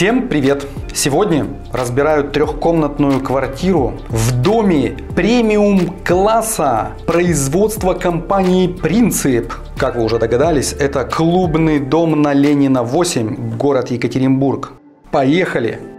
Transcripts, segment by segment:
Всем привет! Сегодня разбираю трехкомнатную квартиру в доме премиум класса производства компании «Принцип». Как вы уже догадались, это клубный дом на Ленина 8, город Екатеринбург. Поехали!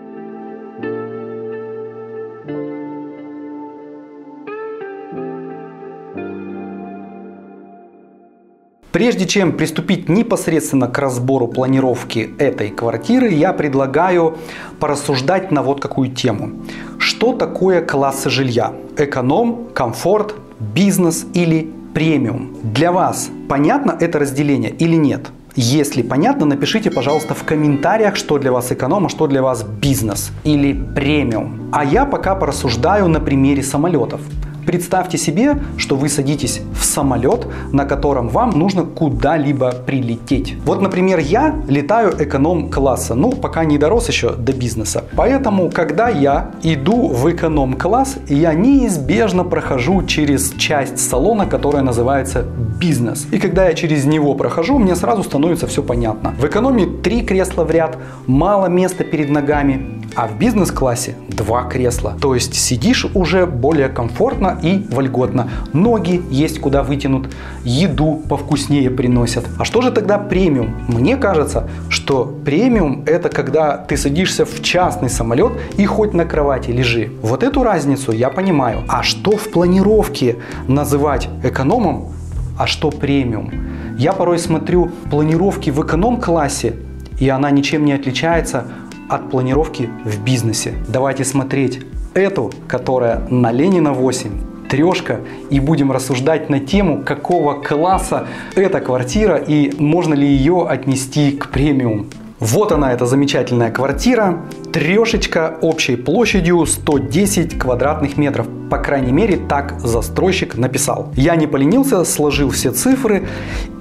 Прежде чем приступить непосредственно к разбору планировки этой квартиры, я предлагаю порассуждать на вот какую тему. Что такое классы жилья? Эконом, комфорт, бизнес или премиум? Для вас понятно это разделение или нет? Если понятно, напишите, пожалуйста, в комментариях, что для вас эконом, а что для вас бизнес или премиум. А я пока порассуждаю на примере самолетов. Представьте себе, что вы садитесь в самолет, на котором вам нужно куда-либо прилететь. Вот, например, я летаю эконом-класса, ну, пока не дорос еще до бизнеса. Поэтому, когда я иду в эконом-класс, я неизбежно прохожу через часть салона, которая называется бизнес. И когда я через него прохожу, мне сразу становится все понятно. В экономе три кресла в ряд, мало места перед ногами, а в бизнес-классе два кресла. То есть сидишь уже более комфортно и вольготно. Ноги есть куда вытянут, еду повкуснее приносят. А что же тогда премиум? Мне кажется, что премиум это когда ты садишься в частный самолет и хоть на кровати лежи. Вот эту разницу я понимаю. А что в планировке называть экономом, а что премиум? Я порой смотрю планировки в эконом-классе, и она ничем не отличается от планировки в бизнесе. Давайте смотреть эту, которая на Ленина 8, трешка, и будем рассуждать на тему, какого класса эта квартира и можно ли ее отнести к премиум. Вот она, эта замечательная квартира. Трешечка общей площадью 110 квадратных метров. По крайней мере, так застройщик написал. Я не поленился, сложил все цифры.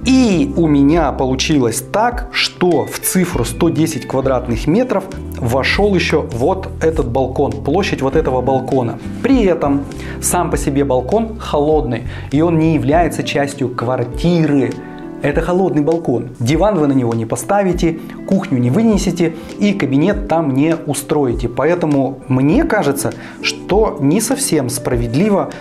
И у меня получилось так, что в цифру 110 квадратных метров вошел еще вот этот балкон, площадь вот этого балкона. При этом сам по себе балкон холодный, и он не является частью квартиры. Это холодный балкон. Диван вы на него не поставите, кухню не вынесете и кабинет там не устроите. Поэтому мне кажется, что не совсем справедливо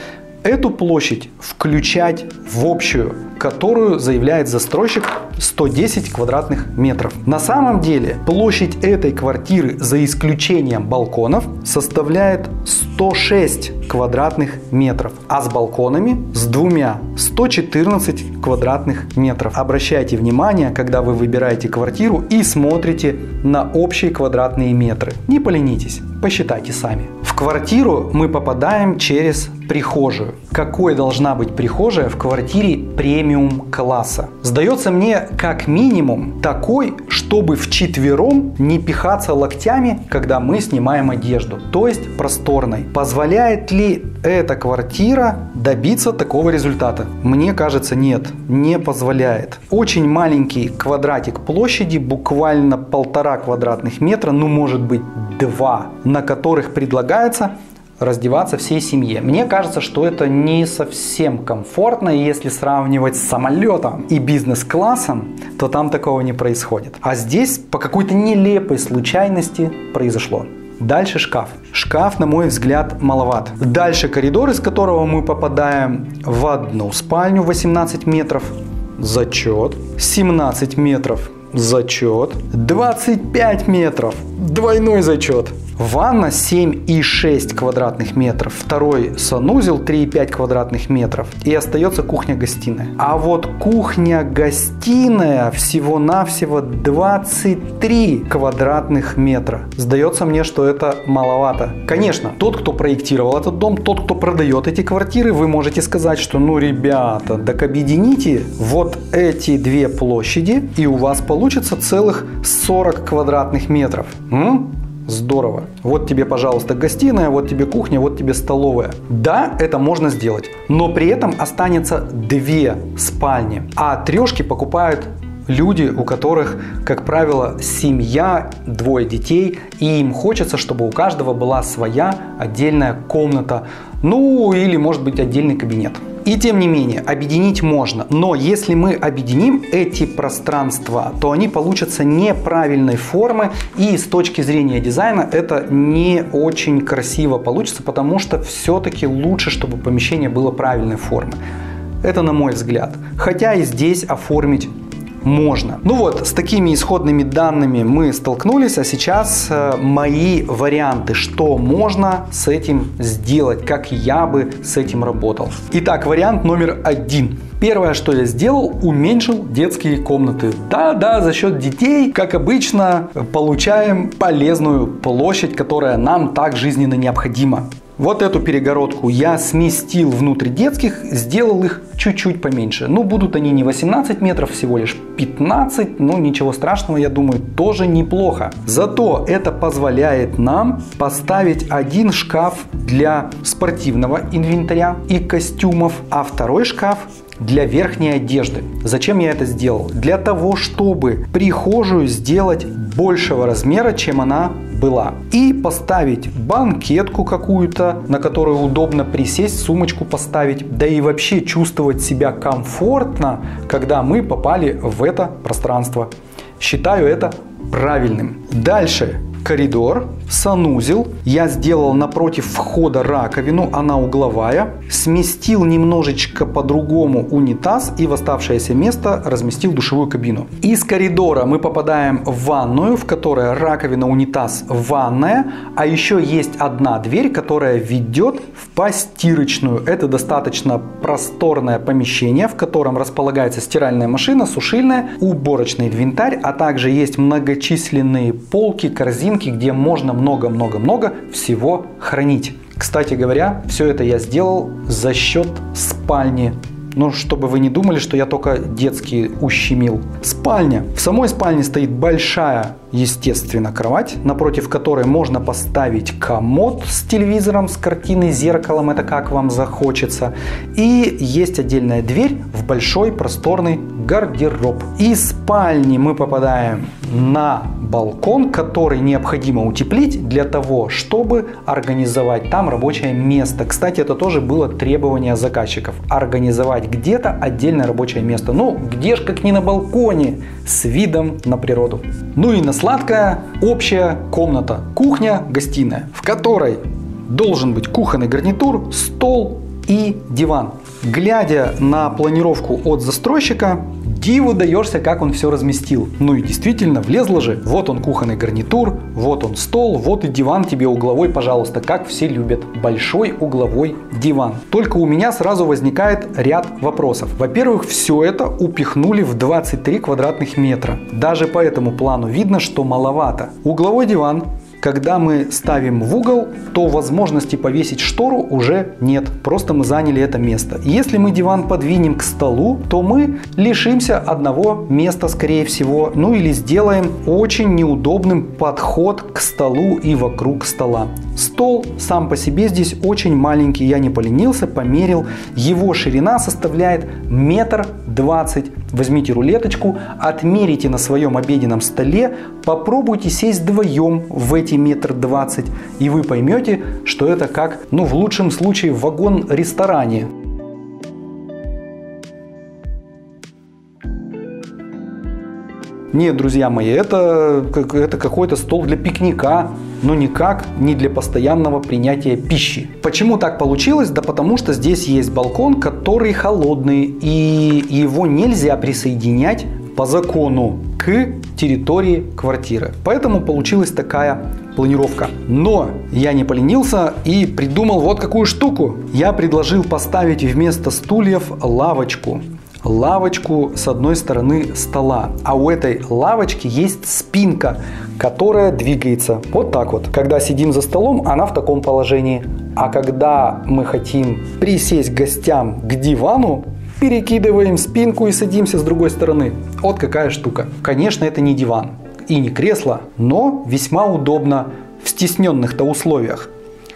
эту площадь включать в общую, которую заявляет застройщик 110 квадратных метров. На самом деле площадь этой квартиры за исключением балконов составляет 106 квадратных метров, а с балконами с двумя 114 квадратных метров. Обращайте внимание, когда вы выбираете квартиру и смотрите на общие квадратные метры. Не поленитесь, посчитайте сами. В квартиру мы попадаем через прихожую. Какой должна быть прихожая в квартире премиум класса? Сдается мне как минимум такой, чтобы в четвером не пихаться локтями, когда мы снимаем одежду, то есть просторной. Позволяет ли эта квартира добиться такого результата? Мне кажется, нет, не позволяет. Очень маленький квадратик площади, буквально полтора квадратных метра, ну может быть два, на которых предлагается раздеваться всей семье. Мне кажется, что это не совсем комфортно, если сравнивать с самолетом и бизнес-классом, то там такого не происходит. А здесь по какой-то нелепой случайности произошло. Дальше шкаф. Шкаф, на мой взгляд, маловат. Дальше коридор, из которого мы попадаем в одну спальню 18 метров. Зачет. 17 метров. Зачет. 25 метров. Двойной зачет. Ванна 7,6 квадратных метров, второй санузел 3,5 квадратных метров и остается кухня-гостиная. А вот кухня-гостиная всего-навсего 23 квадратных метра. Сдается мне, что это маловато. Конечно, тот, кто проектировал этот дом, тот, кто продает эти квартиры, вы можете сказать, что ну ребята, так объедините вот эти две площади и у вас получится целых 40 квадратных метров. М? Здорово. Вот тебе, пожалуйста, гостиная, вот тебе кухня, вот тебе столовая. Да, это можно сделать, но при этом останется две спальни, а трешки покупают люди, у которых, как правило, семья, двое детей, и им хочется, чтобы у каждого была своя отдельная комната, ну или может быть отдельный кабинет. И тем не менее, объединить можно. Но если мы объединим эти пространства, то они получатся неправильной формы. И с точки зрения дизайна это не очень красиво получится, потому что все-таки лучше, чтобы помещение было правильной формы. Это на мой взгляд. Хотя и здесь оформить можно. Ну вот, с такими исходными данными мы столкнулись, а сейчас э, мои варианты, что можно с этим сделать, как я бы с этим работал. Итак, вариант номер один. Первое, что я сделал, уменьшил детские комнаты. Да-да, за счет детей, как обычно, получаем полезную площадь, которая нам так жизненно необходима. Вот эту перегородку я сместил внутрь детских, сделал их чуть-чуть поменьше. Ну, будут они не 18 метров, всего лишь 15, но ничего страшного, я думаю, тоже неплохо. Зато это позволяет нам поставить один шкаф для спортивного инвентаря и костюмов, а второй шкаф для верхней одежды. Зачем я это сделал? Для того, чтобы прихожую сделать большего размера, чем она была. И поставить банкетку какую-то, на которую удобно присесть, сумочку поставить, да и вообще чувствовать себя комфортно, когда мы попали в это пространство. Считаю это правильным. Дальше коридор, санузел. Я сделал напротив входа раковину, она угловая. Сместил немножечко по-другому унитаз и в оставшееся место разместил душевую кабину. Из коридора мы попадаем в ванную, в которой раковина, унитаз, ванная. А еще есть одна дверь, которая ведет в постирочную. Это достаточно просторное помещение, в котором располагается стиральная машина, сушильная, уборочный инвентарь, а также есть многочисленные полки, корзины корзинки, где можно много-много-много всего хранить. Кстати говоря, все это я сделал за счет спальни ну, чтобы вы не думали, что я только детские ущемил. Спальня. В самой спальне стоит большая, естественно, кровать, напротив которой можно поставить комод с телевизором, с картиной, зеркалом, это как вам захочется. И есть отдельная дверь в большой просторный гардероб. Из спальни мы попадаем на балкон, который необходимо утеплить для того, чтобы организовать там рабочее место. Кстати, это тоже было требование заказчиков. Организовать где-то отдельное рабочее место. Ну, где ж как не на балконе, с видом на природу. Ну и на сладкое общая комната, кухня, гостиная, в которой должен быть кухонный гарнитур, стол и диван. Глядя на планировку от застройщика, диву даешься, как он все разместил. Ну и действительно, влезло же. Вот он кухонный гарнитур, вот он стол, вот и диван тебе угловой, пожалуйста, как все любят. Большой угловой диван. Только у меня сразу возникает ряд вопросов. Во-первых, все это упихнули в 23 квадратных метра. Даже по этому плану видно, что маловато. Угловой диван когда мы ставим в угол, то возможности повесить штору уже нет. Просто мы заняли это место. Если мы диван подвинем к столу, то мы лишимся одного места, скорее всего. Ну или сделаем очень неудобным подход к столу и вокруг стола. Стол сам по себе здесь очень маленький, я не поленился, померил. Его ширина составляет метр двадцать. Возьмите рулеточку, отмерите на своем обеденном столе, попробуйте сесть вдвоем в эти метр двадцать, и вы поймете, что это как, ну в лучшем случае, вагон-ресторане. Нет, друзья мои, это, это какой-то стол для пикника, но никак не для постоянного принятия пищи. Почему так получилось? Да потому что здесь есть балкон, который холодный, и его нельзя присоединять по закону к территории квартиры. Поэтому получилась такая планировка. Но я не поленился и придумал вот какую штуку. Я предложил поставить вместо стульев лавочку лавочку с одной стороны стола. А у этой лавочки есть спинка, которая двигается вот так вот. Когда сидим за столом, она в таком положении. А когда мы хотим присесть гостям к дивану, перекидываем спинку и садимся с другой стороны. Вот какая штука. Конечно, это не диван и не кресло, но весьма удобно в стесненных-то условиях.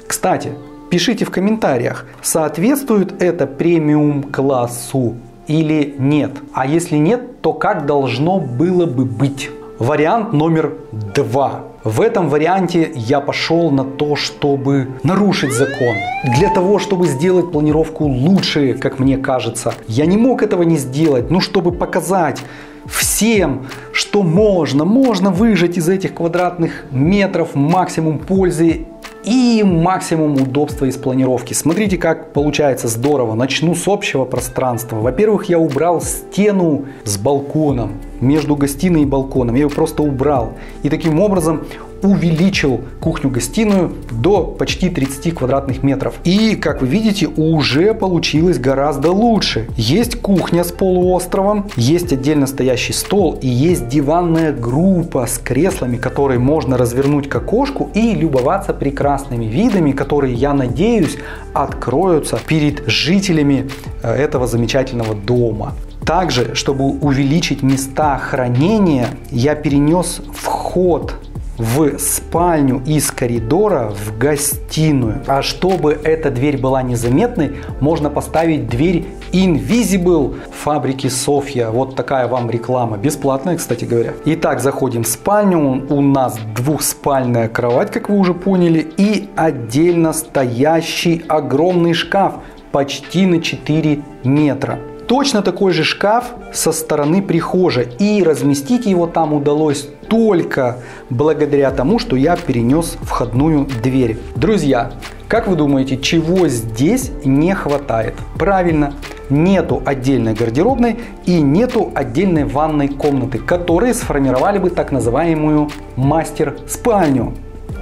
Кстати, пишите в комментариях, соответствует это премиум классу или нет. А если нет, то как должно было бы быть? вариант номер два. В этом варианте я пошел на то, чтобы нарушить закон. Для того, чтобы сделать планировку лучше, как мне кажется. Я не мог этого не сделать, ну чтобы показать всем, что можно. Можно выжать из этих квадратных метров максимум пользы и максимум удобства из планировки. Смотрите, как получается здорово. Начну с общего пространства. Во-первых, я убрал стену с балконом между гостиной и балконом. Я ее просто убрал. И таким образом увеличил кухню-гостиную до почти 30 квадратных метров. И, как вы видите, уже получилось гораздо лучше. Есть кухня с полуостровом, есть отдельно стоящий стол и есть диванная группа с креслами, которые можно развернуть к окошку и любоваться прекрасными видами, которые, я надеюсь, откроются перед жителями э, этого замечательного дома. Также, чтобы увеличить места хранения, я перенес вход в спальню из коридора в гостиную. А чтобы эта дверь была незаметной, можно поставить дверь Invisible фабрики Софья. Вот такая вам реклама. Бесплатная, кстати говоря. Итак, заходим в спальню. У нас двухспальная кровать, как вы уже поняли. И отдельно стоящий огромный шкаф почти на 4 метра. Точно такой же шкаф со стороны прихожей. И разместить его там удалось только благодаря тому, что я перенес входную дверь. Друзья, как вы думаете, чего здесь не хватает? Правильно, нету отдельной гардеробной и нету отдельной ванной комнаты, которые сформировали бы так называемую мастер-спальню.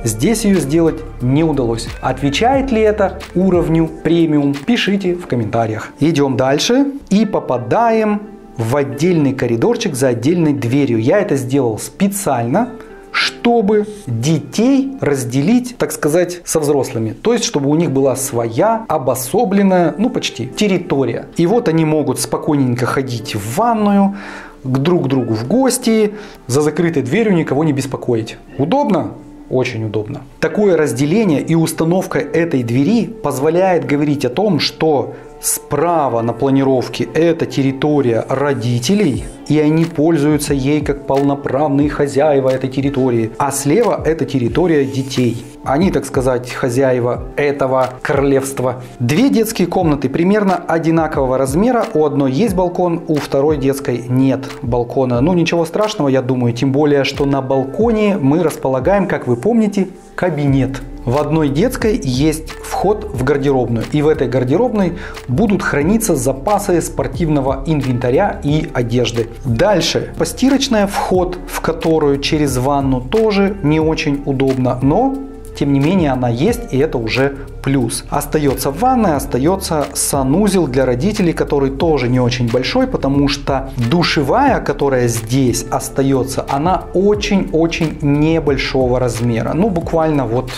Здесь ее сделать не удалось. Отвечает ли это уровню премиум? Пишите в комментариях. Идем дальше и попадаем в отдельный коридорчик за отдельной дверью. Я это сделал специально, чтобы детей разделить, так сказать, со взрослыми. То есть, чтобы у них была своя обособленная, ну почти, территория. И вот они могут спокойненько ходить в ванную, к друг другу в гости, за закрытой дверью никого не беспокоить. Удобно? Очень удобно. Такое разделение и установка этой двери позволяет говорить о том, что Справа на планировке это территория родителей, и они пользуются ей как полноправные хозяева этой территории. А слева это территория детей. Они, так сказать, хозяева этого королевства. Две детские комнаты примерно одинакового размера. У одной есть балкон, у второй детской нет балкона. Ну ничего страшного, я думаю. Тем более, что на балконе мы располагаем, как вы помните, кабинет. В одной детской есть вход в гардеробную. И в этой гардеробной будут храниться запасы спортивного инвентаря и одежды. Дальше. Постирочная вход, в которую через ванну тоже не очень удобно. Но тем не менее она есть и это уже плюс. Остается ванная, остается санузел для родителей, который тоже не очень большой, потому что душевая, которая здесь остается, она очень-очень небольшого размера. Ну, буквально вот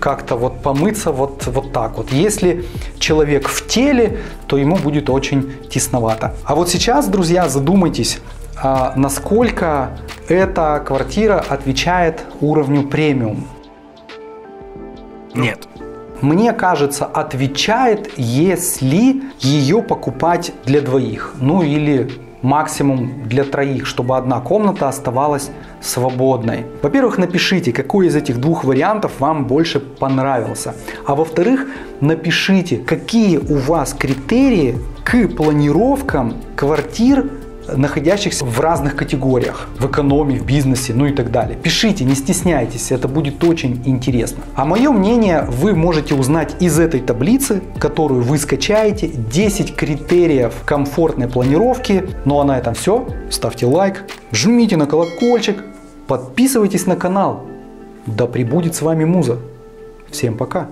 как-то вот помыться вот, вот так вот. Если человек в теле, то ему будет очень тесновато. А вот сейчас, друзья, задумайтесь, а насколько эта квартира отвечает уровню премиум. Нет. Мне кажется, отвечает, если ее покупать для двоих. Ну или максимум для троих, чтобы одна комната оставалась свободной. Во-первых, напишите, какой из этих двух вариантов вам больше понравился. А во-вторых, напишите, какие у вас критерии к планировкам квартир находящихся в разных категориях, в экономии, в бизнесе, ну и так далее. Пишите, не стесняйтесь, это будет очень интересно. А мое мнение вы можете узнать из этой таблицы, которую вы скачаете, 10 критериев комфортной планировки. Ну а на этом все. Ставьте лайк, жмите на колокольчик, подписывайтесь на канал. Да пребудет с вами Муза. Всем пока.